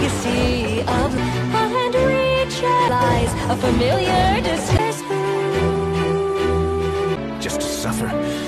legacy of and reach a familiar distress Just suffer.